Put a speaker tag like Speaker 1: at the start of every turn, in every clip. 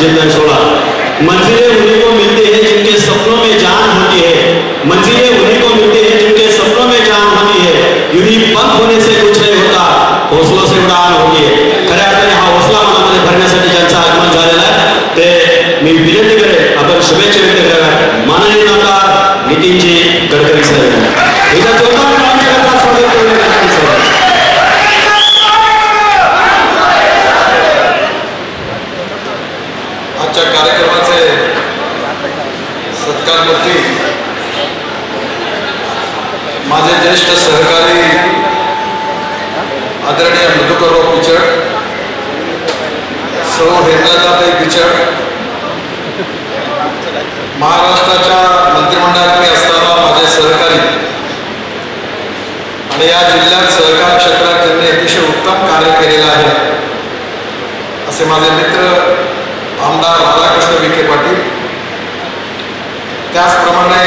Speaker 1: menjaga solat. Majlis आणि या जिल्ह्यात सहकार क्षेत्रात त्यांनी अतिशय उत्तम कार्य केलेलं आहे. असे माझे मित्र आमदार राधाकृष्ण विखे पाटील. त्याचप्रमाणे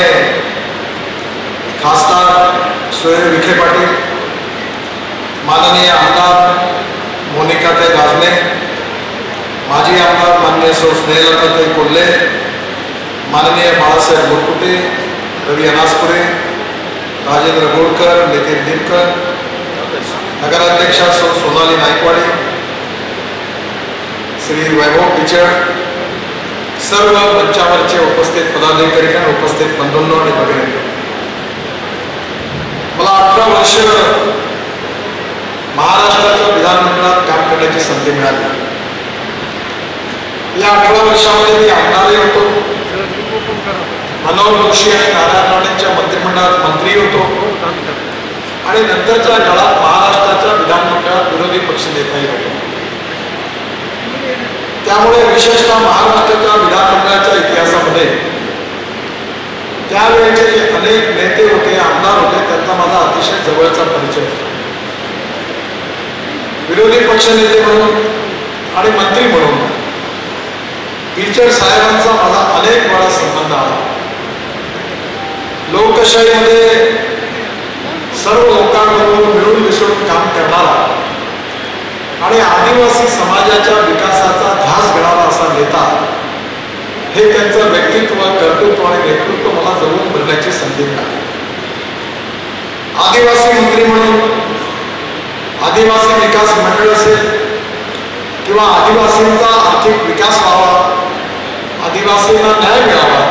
Speaker 1: खासदार सुरेश विखे पाटील माननीय आमदार मोनिकाताई गाजने माजी आमदार माननीय सौ स्नेहलताताई कोल्हे माननीय बाळासाहेब गुरकुटे रवी अनासपुरे राजेंद्र बोरकर नितीन दिनकर नगराध्यक्षा सोनाली नायकवाडे श्री वैभव पिचड सर्व मंचावरचे उपस्थित पदाधिकारी आणि उपस्थित बंधूंनो आणि भगिनी मला अठरा वर्ष महाराष्ट्राच्या विधानमंडळात काम करण्याची संधी मिळाली. या अठरा वर्षामध्ये मी आमदारही होतो. मनोहर जोशी आणि नारायण राणेंच्या मंत्रिमंडळात मंत्री होतो. आणि नंतरच्या काळात महाराष्ट्राच्या विधानमंडळात विरोधी पक्ष नेताही होतो. त्यामुळे विशेषतः महाराष्ट्राच्या विधानमंडळाच्या इतिहासामध्ये त्यावेळेचे जे अनेक नेते होते आमदार होते त्यांचा माझा अतिशय जवळचा परिचय होता. विरोधी पक्षनेते म्हणून आणि मंत्री म्हणून टीचर साहेबांचा माझा अनेक वेळा संबंध आला. लोकशाहीमध्ये सर्व लोकांबरोबर मिळून मिसळून काम करणारा आणि आदिवासी समाजाच्या विकासाचा ध्यास घडावा असा नेता हे त्यांचं व्यक्तित्व कर्तृत्व आणि नेतृत्व मला जवळून बघण्याची संधी मिळाली. आदिवासी मंत्री म्हणून आदिवासी विकास मंडळ असेल किंवा आदिवासींचा आर्थिक विकास व्हावा आदिवासींना न्याय मिळावा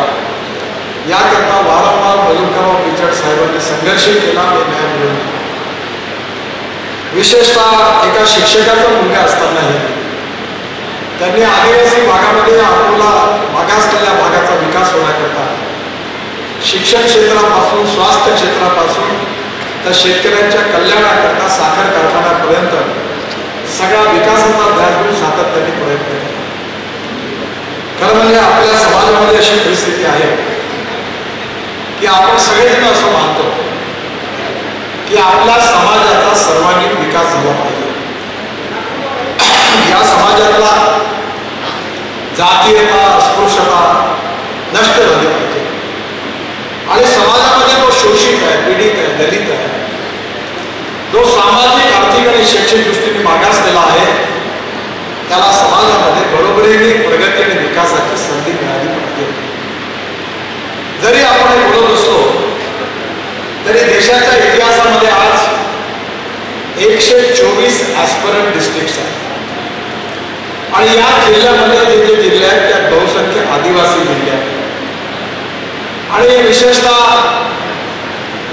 Speaker 1: याकरता वारंवार मधुकरराव पिचड साहेबांनी संघर्ष केला ते न्याय मिळवून विशेषतः एका शिक्षकाचा मुलगा असतानाही त्यांनी आदिवासी भागामध्ये अकोला मागासलेल्या भागाचा विकास होण्याकरता शिक्षण क्षेत्रापासून स्वास्थ्य क्षेत्रापासून तर शेतकऱ्यांच्या कल्याणाकरता साखर कारखान्यापर्यंत सगळ्या विकासाचा ध्यास घेऊन सातत्याने प्रयत्न केला. खरं म्हणजे आपल्या समाजामध्ये अशी परिस्थिती आहे. की आपण सगळेजण असं मानतो की आपल्या समाजाचा सर्वांगीण विकास झाला पाहिजे. या समाजातला जातीयता अस्पृश्यता नष्ट झाली पाहिजे. आणि समाजामध्ये जो शोषित आहे पीडित आहे दलित आहे. जो सामाजिक आर्थिक आणि शैक्षणिक दृष्टीने मागासलेला आहे त्याला समाजामध्ये बरोबरीने प्रगती आणि विकासाची संधी मिळाली पाहिजे जरी आपण हे बोलत असलो तरी देशाच्या इतिहासामध्ये आज एकशे चोवीस ॲस्परंट डिस्ट्रिक्ट आहेत. आणि या जिल्ह्यामध्ये जे जे जिल्हे आहेत त्यात बहुसंख्य आदिवासी जिल्हे आहेत. आणि विशेषतः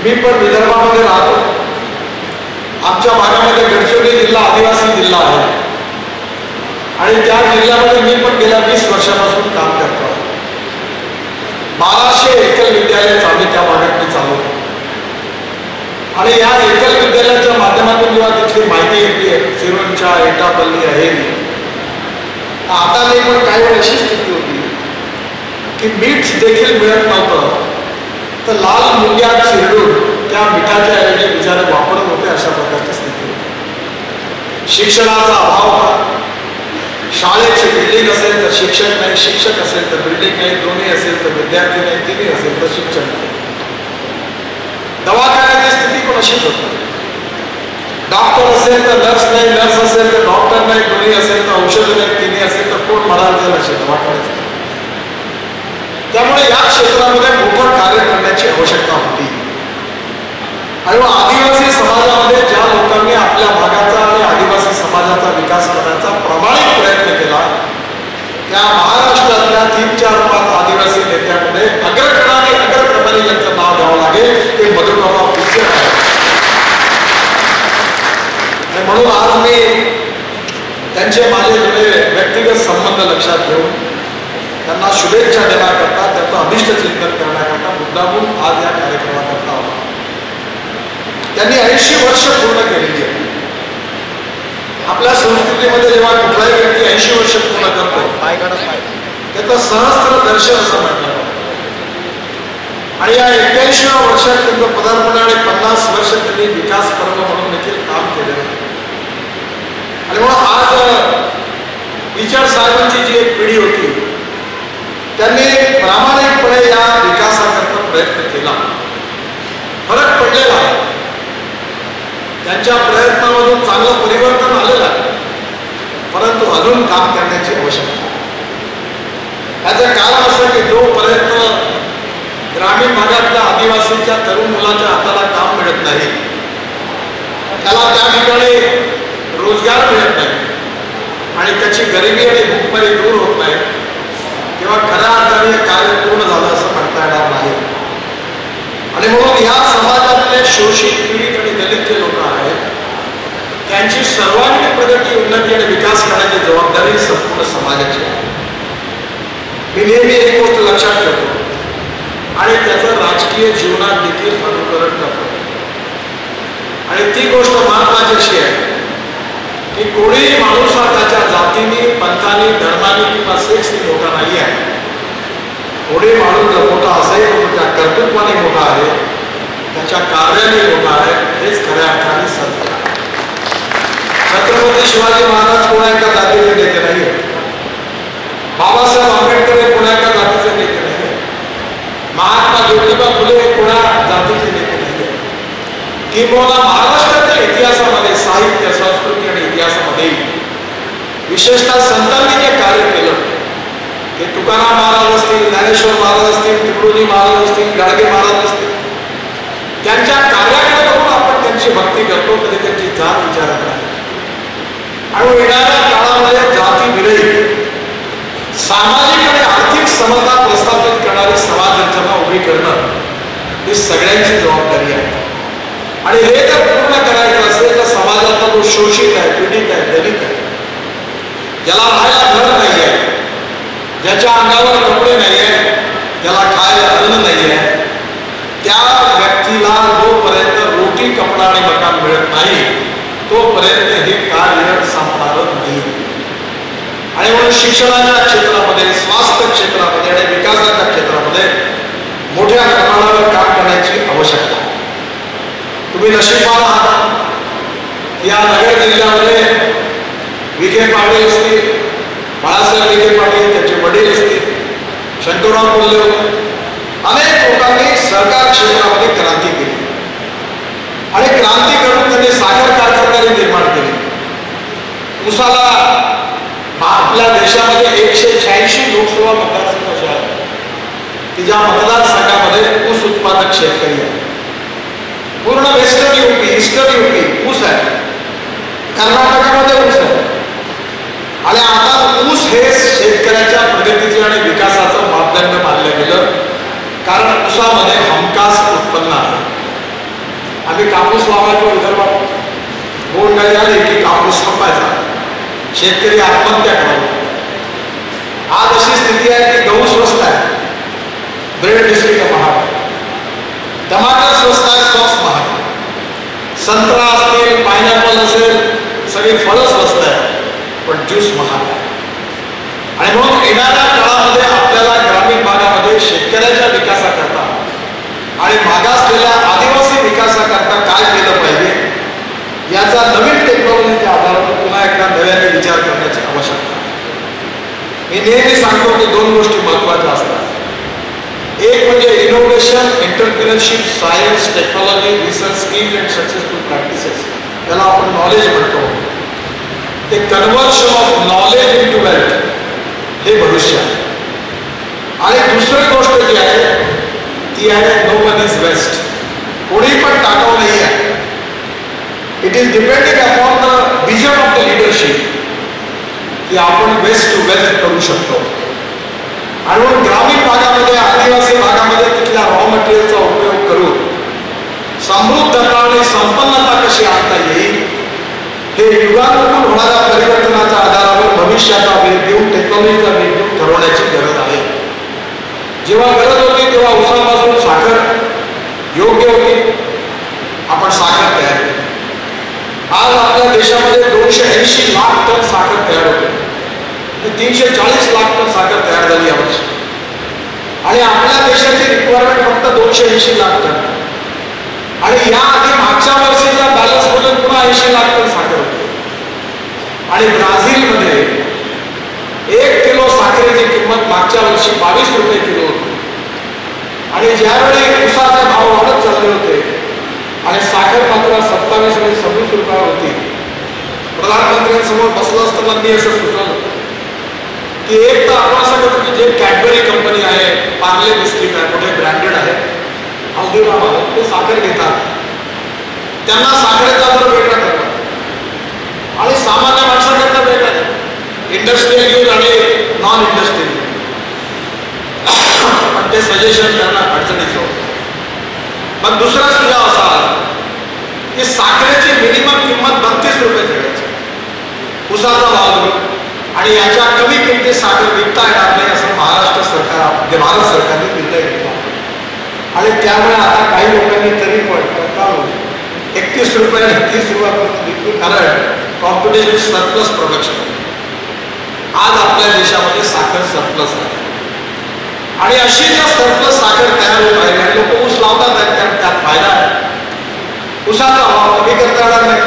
Speaker 1: मी पण विदर्भामध्ये राहतो. आमच्या भागामध्ये गडचिरोली जिल्हा आदिवासी जिल्हा आहे. आणि त्या जिल्ह्यामध्ये मी पण गेल्या वीस वर्षापासून काम करतो. बाराशे एकल विद्यालय चालू त्या आणि या एकल विद्यालयाच्या माध्यमातून जेव्हा तिथली माहिती येते सिरोंच्या एटापल्ली आहे. आता नाही पण काही वेळ अशी स्थिती होती की मीठ देखील मिळत नव्हतं. तर लाल मुंग्या शिरडून त्या मिठाच्या ऐवजी बिचारे वापरत होते अशा प्रकारची स्थिती होती. शिक्षणाचा अभाव शाळेची बिल्डिंग असेल तर शिक्षक नाही शिक्षक असेल तर बिल्डिंग नाही दोन्ही असेल तर विद्यार्थी नाही तिन्ही असेल तर शिक्षण नाही. दवाखान्याची स्थिती पण होतं. डॉक्टर असेल तर नर्स नाही नर्स असेल तर डॉक्टर नाही दोन्ही असेल तर औषध नाही तिन्ही असेल तर कोण मला हजाराचे दवाखाने त्यामुळे या क्षेत्रामध्ये मोठं कार्य करण्याची आवश्यकता होती. आणि आदिवासी समाजामध्ये ज्या लोकांनी आपल्या भागाचा आणि आदिवासी समाजाचा विकास करण्याचा प्रामाणिक प्रयत्न केला त्या महाराष्ट्रातल्या तीन चार पाच आदिवासी नेत्यांमध्ये अग्रक्रमाने अग्रक्रमाने ज्यांचं नाव द्यावं लागेल. ते मधुबाबा आहे म्हणून आज मी त्यांचे माझे जुने व्यक्तिगत संबंध लक्षात घेऊन त्यांना शुभेच्छा देण्याकरता त्यांचं अभिष्ट चिंतन करण्याकरता मुद्दामून आज या कार्यक्रमाकरता आलो त्यांनी ऐंशी वर्ष पूर्ण केलेली आहे आपल्या संस्कृतीमध्ये जेव्हा कुठलाही व्यक्ती ऐंशी वर्ष पूर्ण करतो त्याचं सहस्त्र दर्शन असं म्हटलं जातं. आणि या एक्क्याऐंशीव्या वर्षात त्यांचं पदार्पण आणि पन्नास वर्ष त्यांनी विकास कर्म म्हणून देखील काम केलेलं आणि म्हणून आज विचार साहेबांची जी एक पिढी होती त्यांनी प्रामाणिकपणे या विकासाकरता प्रयत्न केला. फरक पडलेला आहे. त्यांच्या प्रयत्नामधून चांगलं परिवर्तन आलेलं आहे. परंतु अजून काम करण्याची आवश्यकता त्याचं कारण असं की जो प्रयत्न ग्रामीण भागातल्या आदिवासीच्या तरुण मुलाच्या हाताला काम मिळत नाही. त्याला त्या ठिकाणी रोजगार मिळत नाही. आणि त्याची गरिबी आणि भूकमारी दूर होत नाही. तेव्हा खऱ्या अर्थाने कार्य पूर्ण झालं असं म्हणता येणार नाही. आणि म्हणून या समाजातले शोषित पीडित आणि दलित जे लोक आहेत त्यांची सर्वांगीण प्रगती उन्नती आणि विकास करण्याची जबाबदारी संपूर्ण समाजाची आहे. मी नेहमी एक गोष्ट लक्षात ठेवतो. आणि त्याचं राजकीय जीवनात देखील अनुकरण करतो आणि ती गोष्ट महत्वाची अशी आहे की कोणीही माणूस हा त्याच्या जातीने पंथाने धर्माने किंवा सेक्सने मोठा नाही आहे. कोणी माणूस जर मोठा असेल त्या कर्तृत्वाने मोठा आहे त्याच्या कार्याने मोठा आहे हेच खऱ्या अर्थाने सत्य छत्रपती शिवाजी महाराज कोणा एका जातीचे नेते नाही बाबासाहेब आंबेडकर हे कोणा एका जातीचे महात्मा ज्योतिबा फुले हे जातीचे नेते नाही किंबहुना महाराष्ट्राच्या इतिहासामध्ये साहित्य संस्कृती आणि इतिहासामध्ये विशेषतः संतांनी जे कार्य केलं ते तुकाराम महाराज असतील ज्ञानेश्वर महाराज असतील तुकडोजी महाराज असतील गाडगे महाराज असतील त्यांच्या कार्याकडे बघून आपण त्यांची भक्ती करतो कधी त्यांची जात विचारत नाही आणि येणाऱ्या काळामध्ये जाती विरहित सामाजिक आणि आर्थिक समता प्रस्थापित रचना उभी करणं. ही सगळ्यांची जबाबदारी आहे. आणि हे जर पूर्ण करायचं असेल, तर समाजातला जो शोषित आहे, पीडित आहे, दलित आहे. ज्याला राहायला घर नाही आहे ज्याच्या अंगावर कपडे नाही आहे ज्याला खायला अन्न नाही आहे त्या व्यक्तीला जोपर्यंत रोटी, कपडा आणि मकान मिळत नाही, तोपर्यंत हे कार्य संपणार नाही. आणि म्हणून शिक्षणाच्या क्षेत्रामध्ये, स्वास्थ्य क्षेत्रामध्ये आणि विकासाच्या तुम्ही नशीबवान आहात. या नगर जिल्ह्यामध्ये विखे पाटील असतील बाळासाहेब विखे पाटील त्याचे वडील असतील शंकरराव बोलले अनेक लोकांनी सहकार क्षेत्रामध्ये क्रांती केली. आणि क्रांती करून त्यांनी साखर कारखानदारी निर्माण केली. उसाला आपल्या देशामध्ये एकशे शहाऐंशी लोकसभा मतदारसंघ अशा आहेत की ज्या मतदारसंघामध्ये ऊस उत्पादक शेतकरी आहे पूर्ण वेस्टर्न युपी ईस्टर्न युपी ऊस आहे. कर्नाटकामध्ये ऊस आहे. आणि आता ऊस हे शेतकऱ्याच्या प्रगतीचे आणि विकासाचं मापदंड मानलं गेलं. कारण ऊसामध्ये हमखास उत्पन्न आहे. आम्ही कापूस लावायचो विदर्भात. काही झाले की कापूस संपायचा. शेतकरी आत्महत्या करावं आज अशी स्थिती आहे की गहू स्वस्त आहे. ब्रेड डिस्ट्रिक्ट महाग टमाटर स्वस्त आहे सॉस महाग संत्रा असतील पायनॅपल असेल सगळी फळं स्वस्त आहे पण ज्यूस महाग आहे. आणि म्हणून येणाऱ्या काळामध्ये आपल्याला ग्रामीण भागामध्ये शेतकऱ्याच्या विकासाकरता आणि मागासलेल्या आदिवासी विकासाकरता काय केलं पाहिजे याचा नवीन टेक्नॉलॉजीच्या आधारावर पुन्हा एकदा नव्याने विचार करण्याची आवश्यकता मी नेहमी सांगतो की दोन गोष्टी महत्त्वाच्या असतात. एक म्हणजे innovation entrepreneurship science technology research skill and successful practices त्याला आपण नॉलेज म्हणतो. ते conversion of knowledge into wealth हे भविष्य आहे. आणि दुसरी गोष्ट जी आहे ती आहे नो वन इज बेस्ट कोणी पण टाकाव नाही आहे. It is depending upon the vision of the leadership की आपण बेस्ट टू वेल्थ करू शकतो. आणि म्हणून ग्रामीण भागामध्ये आदिवासी भागामध्ये तिथल्या रॉ मटेरियलचा उपयोग करून समृद्धता आणि संपन्नता कशी आणता येईल हे युगानुकूल होणाऱ्या परिवर्तनाच्या आधारावर भविष्याचा वेग देऊन टेक्नॉलॉजीचा वेग देऊन ठरवण्याची गरज आहे. जेव्हा गरज होती तेव्हा उसापासून साखर योग्य होती. आपण साखर तयार केली. आज आपल्या देशामध्ये दोनशे ऐंशी लाख टन साखर तयार होते. म्हणजे तीनशे चाळीस लाख टन साखर तयार झाली यावर्षी. आणि आपल्या देशाची रिक्वायरमेंट फक्त दोनशे ऐंशी लाख टन. आणि या आधी मागच्या वर्षीच्या बॅलन्समध्ये पुन्हा ऐंशी लाख टन साखर होते आणि ब्राझीलमध्ये एक किलो साखरेची किंमत मागच्या वर्षी बावीस रुपये किलो होती. आणि ज्यावेळी उसाचे भाव वाढत चालले होते आणि साखर मात्र सत्तावीस आणि सव्वीस रुपयावर होती प्रधानमंत्र्यांसमोर बसलं असताना मी असं सुचवलं की एक तर आपण असं करतो की जे कॅडबरी कंपनी आहे पार्ले बिस्किट आहे मोठे ब्रँडेड आहे हल्दीराम आहे ते साखर घेतात. त्यांना साखरेचा दर वेगळा करतात. आणि सामान्य माणसाकरता वेगळा इंडस्ट्रियल यूज आणि नॉन इंडस्ट्रियल पण ते सजेशन त्यांना अडचणीचं होतं मग दुसरा सुझाव असा की साखरेची मिनिमम किंमत बत्तीस रुपये ठेवायची उसाचा भाव आणि याच्या कमी किमतीत साखर विकता येणार नाही असं महाराष्ट्र सरकार म्हणजे भारत सरकारने निर्णय घेतला आणि त्यामुळे आता काही लोकांनी तरी पण एकतीस रुपये तीस रुपयापर्यंत कारण कॉम्पिटिशन सरप्लस प्रोडक्शन आज आपल्या देशामध्ये साखर सरप्लस आहे. आणि अशी जर सरप्लस साखर तयार होत आहे आणि लोक ऊस लावतात कारण त्यात फायदा आहे. ऊसाचा भाव कमी करता येणार नाही.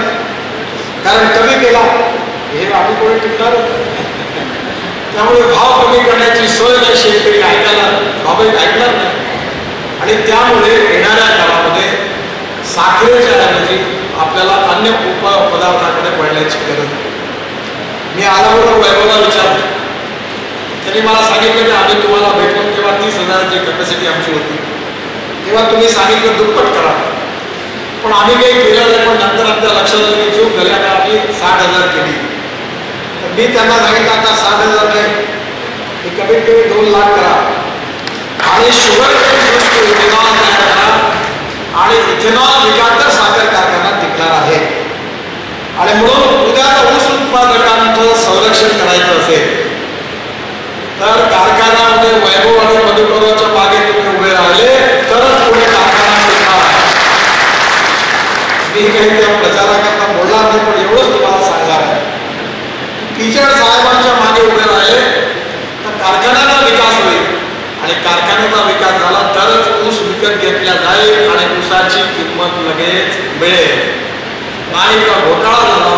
Speaker 1: कारण कमी केला हे आम्ही कोणी टिकणार त्यामुळे भाव कमी करण्याची सोय नाही शेतकरी ऐकायला स्वाभाविक ऐकणार नाही. आणि त्यामुळे येणाऱ्या काळामध्ये साखरेच्या ऐवजी आपल्याला अन्य उप पदार्थाकडे वळण्याची गरज मी आल्यावर वैभवला विचारलं. त्यांनी मला सांगितलं की आम्ही तुम्हाला भेटलो तेव्हा तीस हजाराची कॅपॅसिटी आमची होती तेव्हा तुम्ही सांगितलं दुप्पट करा. पण आम्ही काही केलं नाही पण नंतर आमच्या लक्षात आलं की चूक झाल्याने आम्ही साठ हजार केली. तर मी त्यांना सांगितलं आता साठ हजार नाही. कमीत कमी दोन लाख करा. आणि शुगर इथेनॉल आणि इथेनॉल विकांतर साखर कारखाना टिकणार आहे. आणि म्हणून उद्या ऊस उत्पादकांचं संरक्षण करायचं असेल. तर कारखान्यामध्ये वैभव आणि मधुकराच्या बागेत तुम्ही उभे राहिले तरच पुढे कारखाना टिकणार मी काही त्या प्रचाराकरता बोलणार नाही पण एवढंच तुम्हाला सांगणार टीचर साहेबांच्या मागे उभे राहिले तर कारखान्याचा विकास होईल आणि कारखान्याचा विकास झाला तरच ऊस विकत घेतला जाईल आणि ऊसाची किंमत लगेच मिळेल. नाही का घोटाळा झाला?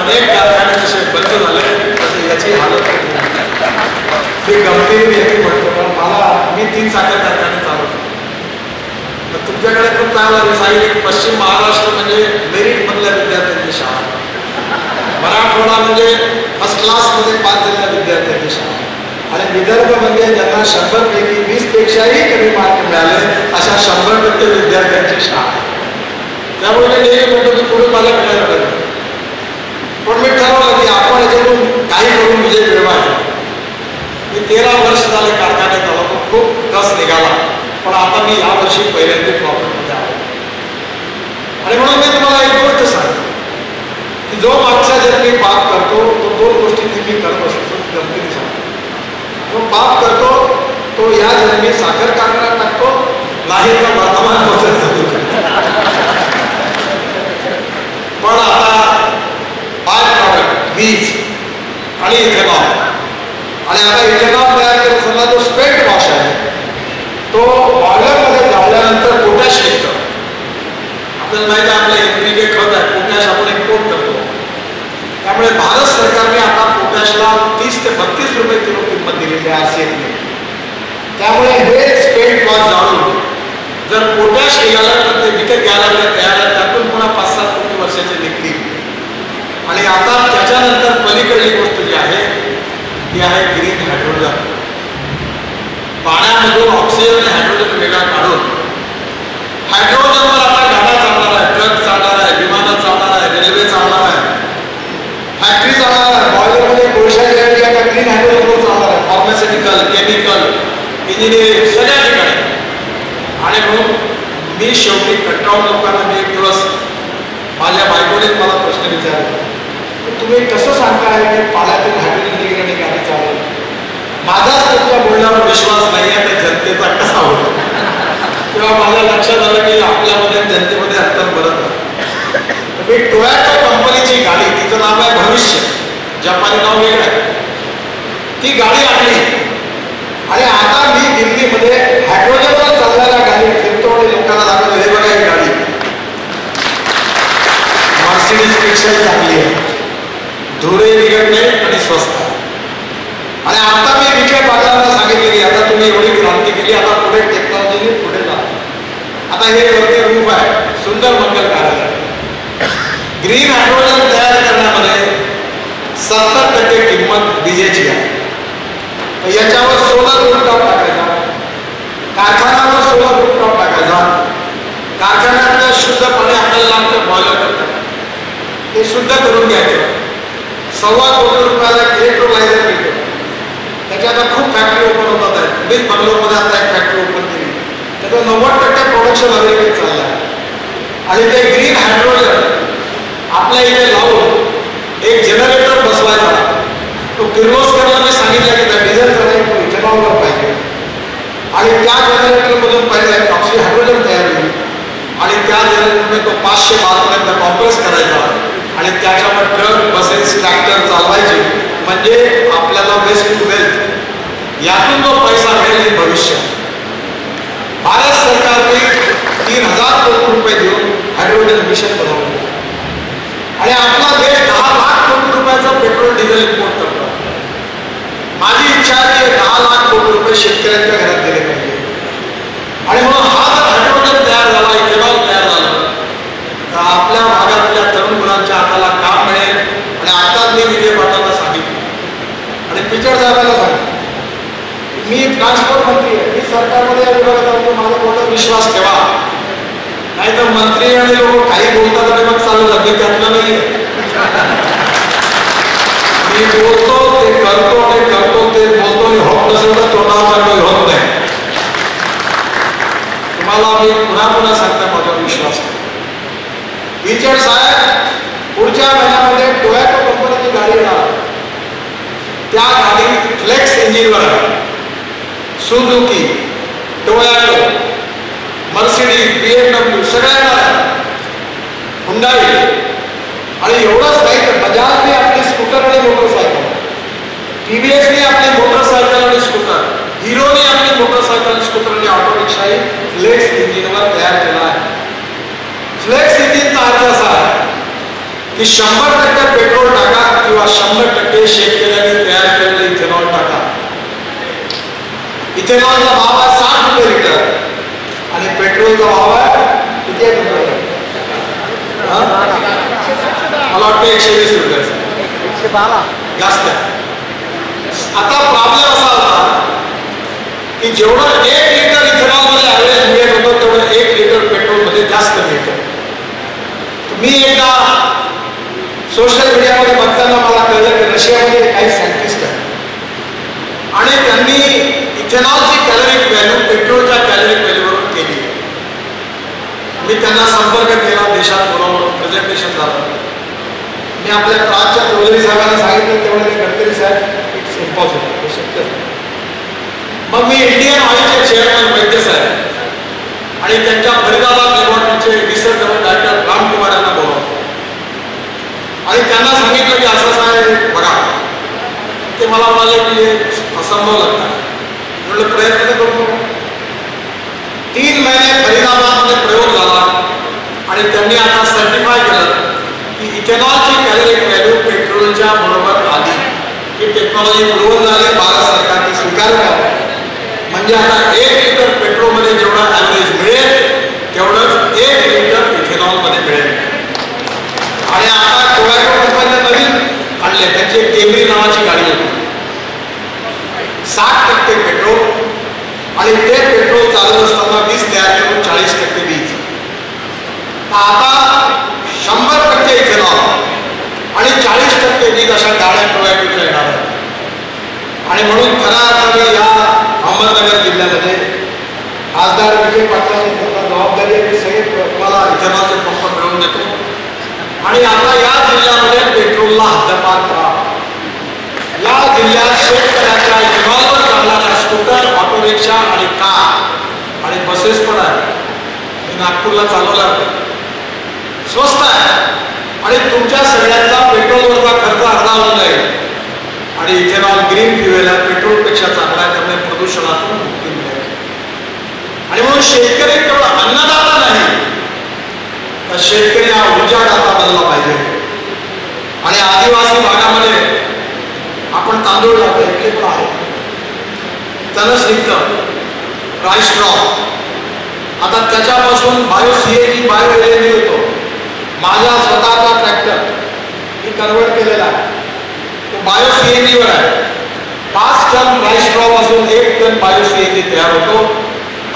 Speaker 1: अनेक कारखाने जसे बंद झाले. तसे याची हालत मी गंभीर येते म्हणतो पण मला मी तीन साखर कारखाने चालवतो. तर तुमच्याकडे पण चांगला सांगितलं पश्चिम महाराष्ट्र म्हणजे मेरिट मधल्या विद्यार्थ्यांची शाळा. मराठवाडा म्हणजे फर्स्ट क्लासमध्ये पास झालेल्या विद्यार्थ्यांची शाळा. आणि विदर्भ म्हणजे ज्यांना शंभर पैकी वीस पेक्षाही कमी मार्क मिळाले अशा शंभर टक्के विद्यार्थ्यांची शाळा त्यामुळे मी नेहमी म्हणतो की पुढे मला मिळायला पाहिजे पण मी ठरवलं की आपण याच्यातून काही करून विजय मिळवायचा मी तेरा वर्ष झाले कारखान्यात आलो पण खूप कस निघाला पण आता मी या वर्षी पहिल्यांदा प्रॉफिटमध्ये आलो. आणि म्हणून मी तुम्हाला एक गोष्ट सांगतो की जो मागचा जर मी पाप करतो तो दोन गोष्टी मी करत असतो गमतीने सांगतो जो पाप करतो तो या जन्मी साखर कारखान्यात टाकतो नाही तर वर्तमान पण आता बाय प्रॉडक्ट वीज आणि इथेनॉल आणि आता इथेनॉल तयार करत असताना जो स्पेट वॉश आहे तो बॉयलरमध्ये जाळल्यानंतर पोटॅश निघतं आपल्याला माहिती आहे आपलं एनपीके खत आहे पोटॅश आपण एक्सपोर्ट करतो. त्यामुळे भारत सरकारने आता पोटॅशला तीस ते बत्तीस रुपये किलो किंमत दिलेली त्यामुळे हे स्पेट कॉस्ट जाणून जर पोटॅश याला तर ते विकत घ्यायला तयार आहे त्यातून पुन्हा पाच सात कोटी वर्षाचे निघतील आणि आता त्याच्यानंतर पलीकडली गोष्ट जी आहे ती आहे ग्रीन हायड्रोजन पाण्यामधून ऑक्सिजन आणि हायड्रोजन वेगळा काढून हायड्रोजनवर आता गाड्या चालणार आहे ट्रक चालणार आहे विमानं चालणार आहे रेल्वे चालणार आहे फॅक्टरी चालणार आहे बॉयलरमध्ये कोळशा गिरणी आता ग्रीन हायड्रोजनवर चालणार आहे फार्मास्युटिकल केमिकल तिने सगळ्या ठिकाणी. आणि म्हणून मी शेवटी कट्टाव लोकांना मी एक दिवस माझ्या बायकोने मला प्रश्न विचारला. तुम्ही कसं सांगताय की पाण्यातील हायड्रोजन निघण्याने गाडी चालवली? माझाच तुमच्या बोलण्यावर विश्वास नाही आहे त्या जनतेचा कसा होतो तेव्हा माझ्या लक्षात आलं की आपल्यामध्ये जनतेमध्ये अंतर बरत मी टोयॅटो कंपनीची गाडी तिचं नाव आहे भविष्य जपानी नाव वेगळं आहे. ती गाडी आणली. आणि आता मी दिल्लीमध्ये हायड्रोजनवर चालणाऱ्या गाडी फिरतो आणि लोकांना हे बघा ही गाडी. मर्सिडीज पेक्षाही चांगली आहे. धुरे निघत आणि स्वस्त. आणि आता मी विखे पाटलांना सांगितले की आता तुम्ही एवढी क्रांती केली आता पुढे टेक्नॉलॉजी पुढे जा. आता हे वरती रूप आहे सुंदर मंगल कार्य ग्रीन हायड्रोजन तयार करण्यामध्ये सत्तर टक्के किंमत विजेची आहे. याच्यावर सोलर रूपटॉप टाकायचा. कारखान्यावर सोलर रूपटॉप कारखान्यातलं शुद्ध पाणी आपल्याला लागतं बॉयलर करतं ते शुद्ध करून घ्यायचं. सव्वा कोटी रुपयाला एक इलेक्ट्रोलायझर मिळतो त्याच्या आता खूप फॅक्टरी ओपन होतात आहेत तुम्हीच बंगलोरमध्ये आता एक फॅक्टरी ओपन केली. त्याचं नव्वद टक्के प्रोडक्शन अमेरिकेत चाललं आहे. आणि ते ग्रीन हायड्रोजन आपल्या इथे लावून एक जनरेटर बसवायचा. तो किर्लोस्करला मी सांगितलं की त्या डिझेल नाही इथेनॉलवर पाहिजे. आणि त्या जनरेटरमधून पाहिजे ऑक्सिजन हायड्रोजन तयार होईल आणि त्या जनरेटरने तो पाचशे बारपर्यंत कॉम्प्रेस करायचा. आणि त्याच्यावर ट्रक बसेस ट्रॅक्टर चालवायचे. म्हणजे आपल्याला वेस्ट टू वेल्थ यातून जो पैसा मिळेल भविष्य. भारत सरकारने तीन हजार कोटी रुपये देऊन हायड्रोजन मिशन बनवलं. आणि आपला देश दहा लाख कोटी रुपयाचं पेट्रोल डिझेल इम्पोर्ट करतो. माझी इच्छा आहे की दहा लाख कोटी रुपये शेतकऱ्यांच्या घरात दिले पाहिजे. आणि म्हणून हा जर हायड्रोजन तयार झाला इथेनॉल तयार झालं तर आपल्या भागातल्या तरुण मुलांच्या हाताला काम मिळेल. आणि आता मी विजय पाटलांना सांगितलं. आणि पिचड साहेबांना सांगितलं. मी ट्रान्सपोर्ट मंत्री आहे. मी सरकारमध्ये या विभागात आलो माझा मोठा विश्वास ठेवा. नाहीतर मंत्री आणि लोक काही बोलतात आणि मग चालू मी त्यातलं नाही मी बोलतो ते करतो ते करतो ते बोलतो आणि होत नसेल तर तोंडावर काही होत नाही. मला मी पुन्हा पुन्हा सांगता माझ्यावर विश्वास विचार साहेब पुढच्या महिन्यामध्ये टोयॅटो कंपनीची गाडी येणार त्या गाडी फ्लेक्स इंजिनवर आहे. सुझुकी टोयॅटो मर्सिडीज बी सगळ्या डब्ल्यू सगळ्यांना हुंडाई. आणि एवढंच नाही तर बजाजने आपली स्कूटर आणि मोटरसायकल. टीव्हीएसने आपली मोटरसायकल आणि स्कूटर. हिरोने आपली मोटरसायकल स्कूटर आणि ऑटो आहे. फ्लेक्स इंजिनवर तयार केला आहे. फ्लेक्स इंजिनचा अर्थ असा आहे की शंभर टक्के पेट्रोल टाका किंवा शंभर टक्के शेतकऱ्यांनी तयार केलेलं इथेनॉल टाका. इथेनॉलचा भाव आहे साठ रुपये लिटर आणि पेट्रोलचा भाव आहे किती आहे हा? मला वाटतं एकशे वीस रुपयाचा जास्त आता प्रॉब्लेम असा होता की जेवढं एक लिटर इथेनॉलमध्ये ॲव्हरेज मिळत होतं तेवढं एक लिटर पेट्रोलमध्ये जास्त मिळतं मी एकदा सोशल मीडियामध्ये बघताना मला कळलं की रशियामध्ये काही सायंटिस्ट आहेत. आणि त्यांनी इथेनॉलची कॅलरिक व्हॅल्यू पेट्रोलच्या कॅलरिक व्हॅल्यूवरून केली. मी त्यांना संपर्क केला देशात बोलावून प्रेझेंटेशन झालं. मी आपल्या प्राच्या चौधरी साहेबांना सांगितलं तेवढे गडकरी साहेब इट्स इम्पॉसिबल हे शक्य मग मी इंडियन ऑइलचे चेअरमॅन वैद्य साहेब. आणि त्यांच्या फरीदाबाद लॅबॉरेटरीचे रिसर्च डायरेक्टर रामकुमार यांना बोलावलं आणि त्यांना सांगितलं की असं असं आहे बघा ते मला म्हणाले की हे असंभव लागतं म्हणलं प्रयत्न करतो तीन महिने फरीदाबादमध्ये प्रयोग झाला आणि त्यांनी आता सर्टिफाय केलं की इथेनॉलची कॅलरी व्हॅल्यू पेट्रोलच्या बरोबर आली. ही टेक्नॉलॉजी ग्रोथ झाली भारत सरकारने स्वीकार म्हणजे आता एक लिटर पेट्रोलमध्ये जेवढा ॲव्हरेज मिळेल तेवढंच एक लिटर इथेनॉलमध्ये मिळेल आणि आता टोबॅको कंपनीने नवीन आणले त्यांची एक केमरी नावाची गाडी होती आणि ते पेट्रोल चालत असताना वीज तयार करून चाळीस टक्के वीज. आता शंभर टक्के इथेनॉल आणि चाळीस टक्के वीज अशा गाड्या प्रोव्हाइड येणार आहेत. आणि म्हणून खऱ्या अर्थाने म्हणजे या अहमदनगर जिल्ह्यामध्ये खासदार विजय पाटलांनी जबाबदारी आहे. की सगळे तुम्हाला इथेनॉलचे पंप मिळवून देतो. आणि आता या जिल्ह्यामध्ये पेट्रोलला हद्दपार करा. या जिल्ह्यात शेतकऱ्याच्या इथेनॉलवर चालणाऱ्या स्कूटर ऑटो रिक्षा आणि कार आणि बसेस पण आहेत. नागपूरला चालवल्या होत्या स्वस्त आहे. आणि तुमच्या सगळ्यांचा पेट्रोलवरचा खर्च अर्धा होऊन जाईल. आणि इथेनॉल ग्रीन फ्युएल आहे. पेट्रोलपेक्षा चांगला आहे. त्यामुळे प्रदूषणातून मुक्ती मिळेल. आणि म्हणून शेतकरी केवळ अन्नदाता नाही तर शेतकरी हा ऊर्जादाता बनला पाहिजे. आणि आदिवासी भागामध्ये आपण तांदूळ लावतो तनस निघतं राईस्ट्रॉ आता त्याच्यापासून बायो जी बायो एलएनजी होतो माझा स्वतःचा ट्रॅक्टर मी कन्वर्ट केलेला आहे. तो बायो सीएनजी जीवर आहे. पाच टन राईस्ट्रॉ पासून एक टन बायो सीएनजी तयार होतो.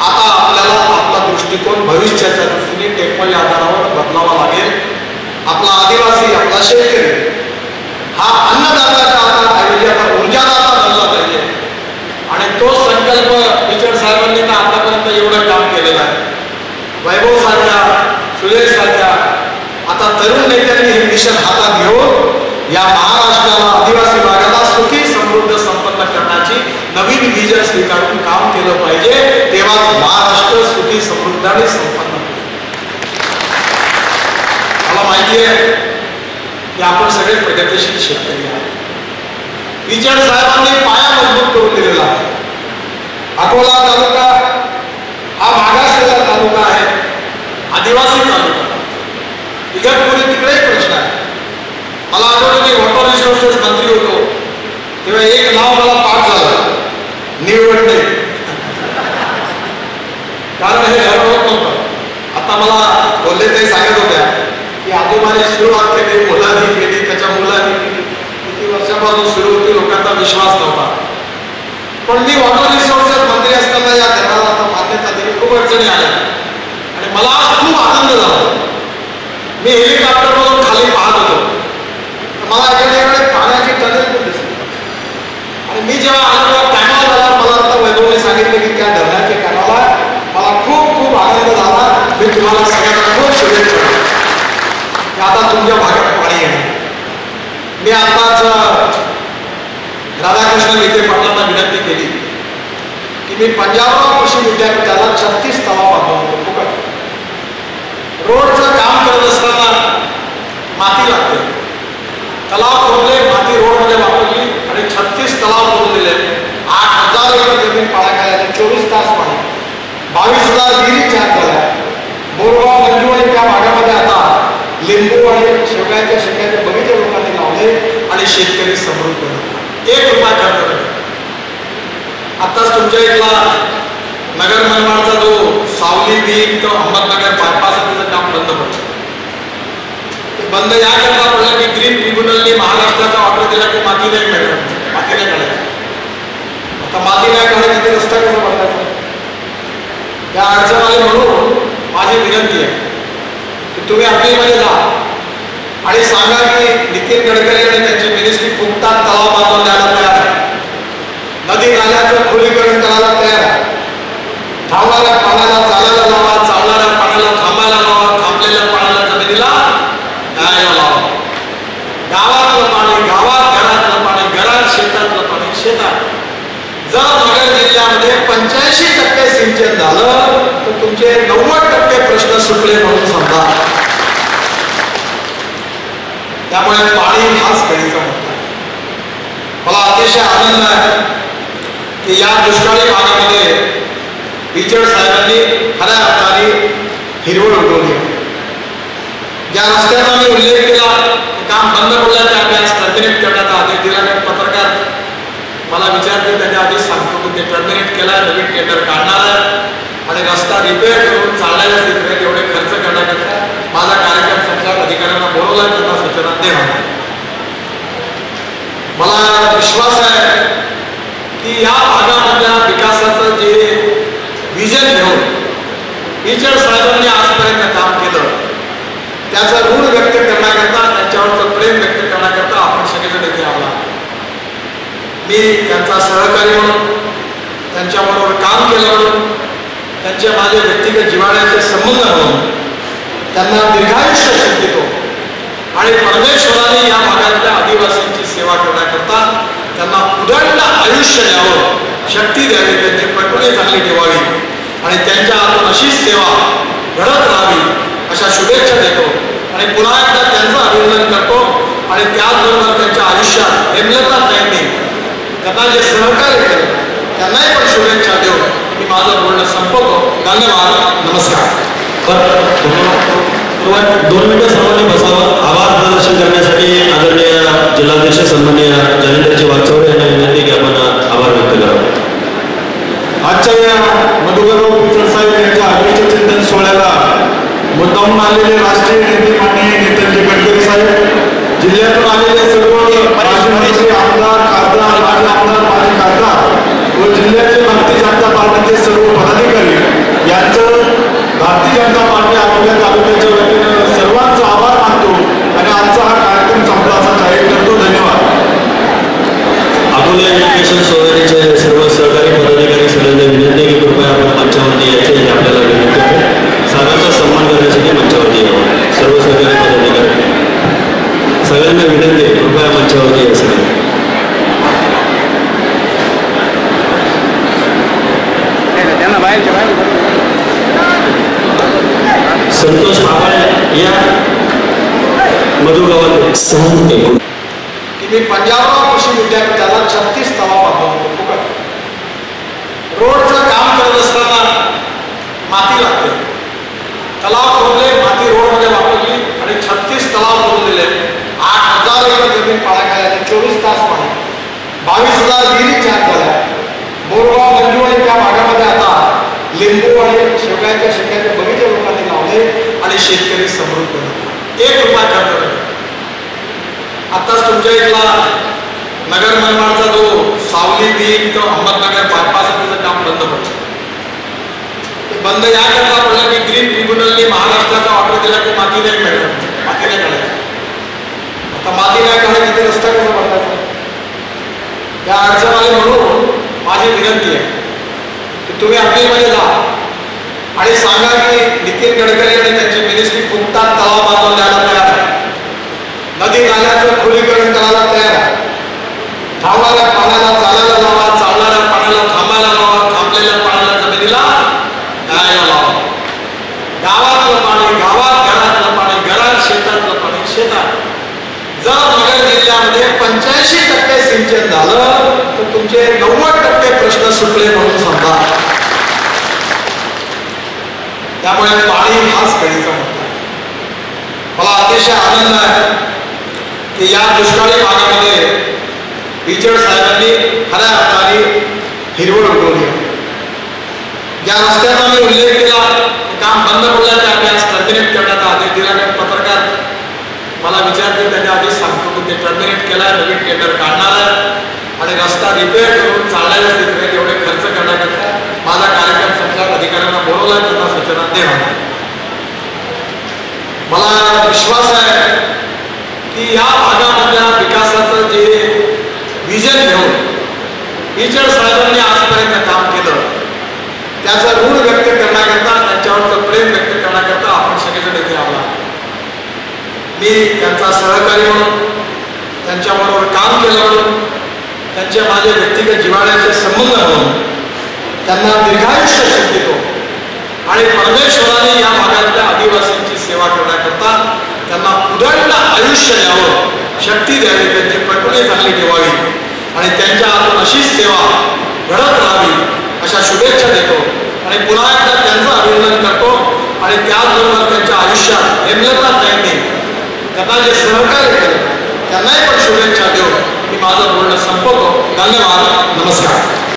Speaker 1: आता आपल्याला आपला दृष्टिकोन भविष्याच्या दृष्टीने टेक्नॉलॉजी आधारावर बदलावा लागेल. आपला आदिवासी आपला शेतकरी हा अन्नदाताच्या आता ऐवजी आता ऊर्जादाता बनला पाहिजे आणि तो संकल्प टीचर साहेबांनी तर आतापर्यंत एवढं काम केलेलं आहे वैभव सारख्या सुरेश सारख्या आता तरुण नेत्यांनी मिशन हातात घेऊन या महाराष्ट्राला आदिवासी भागाला सुखी समृद्ध संपन्न करण्याची नवीन विजन स्वीकारून काम केलं पाहिजे. तेव्हा महाराष्ट्र सुखी समृद्ध आणि संपन्न मला माहिती आहे की आपण सगळे प्रगतीशील शेतकरी आहोत. विचार साहेबांनी पाया मजबूत करून दिलेला आहे. अकोला तालुका हा मागासलेला तालुका आहे. आदिवासी तालुका. इगतपुरी मला आठवतं मी वॉटर रिसोर्सेस मंत्री होतो. तेव्हा एक नाव मला पाठ झालं. निवडणे कारण हे घर होत नव्हतं. आता मला बोलले ते सांगत होत्या की आजोबाने सुरुवात केली मुलांनी केली त्याच्या मुलांनी केली. किती वर्षापासून सुरू होती लोकांचा विश्वास नव्हता. पण मी वॉटर रिसोर्सेस मंत्री असताना या घराला आता मान्यता दिली. खूप अडचणी आल्या. आणि मला खूप आनंद झाला. मी हेलिकॉप्टरवरून खाली पाहत होतो तर मला एखाद्याकडे पाण्याची टनेल पण दिसली आणि मी जेव्हा आलो कॅनॉल झाला मला आता वैभवने सांगितलं की त्या धरणाच्या कॅनॉल मला खूप खूप आनंद झाला. मी तुम्हाला सगळ्यांना खूप शुभेच्छा की आता तुमच्या भागात पाणी येणार. मी आताच राधाकृष्ण विखे पाटलांना विनंती केली की मी पंजाबराव कृषी विद्यापीठाला छत्तीस तलाव पाठवतो. फुकट रोडचं काम करत असताना माती लागते. तलाव खोदले माती रोडमध्ये वापरली आणि छत्तीस तलाव करून आठ हजार एकर जमीन पाण्याखाली चोवीस तास पाणी. बावीस हजार विहिरी चार झाल्या बोरगाव मंजू आणि त्या भागामध्ये आता लिंबू आणि शेवग्याच्या शेंगाचे बगीचे लोकांनी लावले आणि शेतकरी समृद्ध. एक रुपया खर्च नाही आताच तुमच्या इथला नगर मनमाडचा जो सावली बीम तो अहमदनगर बायपास त्याचं काम बंद पडलं ते बंद याकरता पडलं की ग्रीन ट्रिब्युनलने महाराष्ट्राचा ऑर्डर दिला की माती नाही मिळणार माती नाही काढायची आता माती नाही काढायची ते रस्ता कसा पडतात. त्या अडचण म्हणून माझी विनंती आहे की तुम्ही अपीलमध्ये जा आणि सांगा की नितीन गडकरी आणि त्यांची मिनिस्ट्री फुकटात तलाव बांधून द्यायला तयार आहे नदी नाल्याचं खोलीकरण करायला तयार आहे थांबणाऱ्या पाण्याला चालायला लावा चालणाऱ्या पाण्याला थांबायला लावा थांबलेल्या पाण्याला जमिनीला न्यायला लावा गावातलं पाणी गावात घरातलं पाणी घरात शेतातलं पाणी शेतात. जर नगर जिल्ह्यामध्ये पंच्याऐंशी टक्के सिंचन झालं तर तुमचे नव्वद टक्के प्रश्न सुटले म्हणून समजा. त्यामुळे पाणी हाच कधीचा मुद्दा मला अतिशय आनंद आहे की या दुष्काळी भागामध्ये टीचर साहेबांनी खऱ्या अर्थाने हिरवळ उठवली ज्या रस्त्याचा मी उल्लेख केला काम बंद पडलं त्या अभ्यास टर्मिनेट करण्याचा आदेश दिला कारण पत्रकार मला विचारते त्याच्या आधी सांगतो की ते टर्मिनेट केला नवीन टेंडर काढणार आणि रस्ता रिपेअर करून चालायला स्थितीत एवढे खर्च करण्याकरता माझा कार्यक्रम संचालक अधिकाऱ्यांना बोलवला त्यांना सूचना देणार मला विश्वास आहे की या भागामधल्या विकासाचं जे टीचर साहेबांनी आजपर्यंत काम केलं त्याचं ऋण व्यक्त करण्याकरता त्यांच्यावरचं प्रेम व्यक्त करण्याकरता आपण सगळेजण इथे आला मी त्यांचा सहकारी म्हणून त्यांच्याबरोबर काम केलं म्हणून त्यांचे माझे व्यक्तिगत जिव्हाळ्याचे संबंध म्हणून त्यांना दीर्घायुष्य शक्यतो आणि परमेश्वराने या भागातल्या आदिवासींची सेवा करण्याकरता त्यांना उदंड आयुष्य द्यावं शक्ती द्यावी त्यांची प्रकृती चांगली ठेवावी. आणि त्यांच्या हातून अशी सेवा घडत राहावी अशा शुभेच्छा देतो. आणि पुन्हा एकदा त्यांचं अभिनंदन करतो. आणि त्याचबरोबर त्यांच्या आयुष्यात हेमलता त्यांनी त्यांना जे सहकार्य केलं त्यांनाही पण शुभेच्छा देऊन मी माझं बोलणं संपवतो. धन्यवाद. नमस्कार.
Speaker 2: दोन मिनिटं सर्वांनी बसावं. आभार प्रदर्शन करण्यासाठी आदरणीय जिल्हाध्यक्ष सन्माननीय जालिंदरजी वागचौरे यांना विनंती की आपण आभार व्यक्त करावा.
Speaker 3: आजच्या या मधुकरराव पिचड साहेब यांच्या अभिष्ट चिंतन सोहळ्याला मुद्दामून आलेले राष्ट्रीय नेते माननीय नेताजी गडकरी साहेब जिल्ह्यातून आलेले सर्व
Speaker 2: अकोला एज्युकेशन सर्व सहकारी पदाधिकारी सगळ्यांना विनंती की कृपया आपण मंचावरती यायचे ही आपल्याला विनंती आहे. सर्वांचा सन्मान करण्यासाठी मंचावरती यावं सर्व सहकारी पदाधिकारी. सगळ्यांना विनंती आहे कृपया मंचावरती यायचं
Speaker 4: त्यांना
Speaker 2: संतोष या मधुगावात सहन एकूण
Speaker 1: की मी पंजाबराव कृषी विद्यापीठाला बावीस हजार विहिरी चार झाल्या बोरगाव आणि त्या भागामध्ये आता लिंबू आणि शेवगाच्या शेवग्याचे बगीचे लोकांनी लावले आणि शेतकरी समृद्ध एक रुपया खर्च आताच तुमच्या इथला नगर मनमाडचा जो सावली बीड अहमदनगर बायपास काम बंद पडलं ते बंद याकरता पडलं की ग्रीन ट्रिब्युनलने महाराष्ट्राचा ऑर्डर दिला की माती नाही मिळणार माती नाही काढायची आता माती नाही काढायची ते रस्ता कसा या अडचण आली म्हणून माझी विनंती आहे की तुम्ही अपीलमध्ये जा. आणि सांगा की नितीन गडकरी आणि त्यांची मिनिस्ट्री फुकटात तलाव बांधून द्यायला तयार आहे? नदी नाल्याचं खोलीकरण करायला तयार आहे थांबणाऱ्या पाण्याला चालायला लावा चालणाऱ्या पाण्याला थांबायला लावा थांबलेल्या पाण्याला जमिनीला न्यायला लावा गावातलं पाणी गावात घरातलं पाणी घरात शेतातलं पाणी शेतात जर नगर जिल्ह्यामध्ये ऐंशी टक्के सिंचन झालं तर तुमचे नव्वद टक्के प्रश्न सुटले म्हणून समजा. त्यामुळे पाणी हाच कळीचा मुद्दा मला अतिशय आनंद आहे की या दुष्काळी भागामध्ये पिचड साहेबांनी खऱ्या अर्थाने हिरवळ उठवली ज्या रस्त्याचा मी उल्लेख केला काम बंद पडलं ते आम्ही आज टर्मिनेट करण्याचा आदेश दिला कारण पत्रकार मला विचारते त्याच्या आधी सांगतो की केला नवीन टेंडर काढणार आणि रस्ता रिपेअर करून चालणाऱ्या स्थितीत एवढे खर्च करण्याकरता माझा कार्यक्रम संपल्यावर अधिकाऱ्यांना बोलवला त्यांना सूचना देणार मला विश्वास आहे की या भागामधल्या विकासाचं जे विजन घेऊन इचर साहेबांनी आजपर्यंत काम केलं त्याचं ऋण व्यक्त करण्याकरता त्यांच्यावरचं प्रेम व्यक्त करण्याकरता आपण सगळेजण इथे आला मी त्यांचा सहकारी म्हणून त्यांच्याबरोबर काम केलं म्हणून त्यांचे माझे व्यक्तिगत जिव्हाळ्याचे संबंध म्हणून त्यांना दीर्घायुष्य शक्यतो आणि परमेश्वराने या भागातल्या आदिवासींची सेवा करण्याकरता त्यांना उदंड आयुष्य द्यावं शक्ती द्यावी त्यांची प्रकृती चांगली ठेवावी. आणि त्यांच्या हातून अशीच सेवा घडत राहावी अशा शुभेच्छा देतो. आणि पुन्हा एकदा त्यांचं अभिनंदन करतो. आणि त्याचबरोबर त्यांच्या आयुष्यात हेमलता त्यांनी त्यांना जे सहकार्य केलं त्यांनाही पण शुभेच्छा देऊन मी माझं बोलणं संपवतो. धन्यवाद. नमस्कार.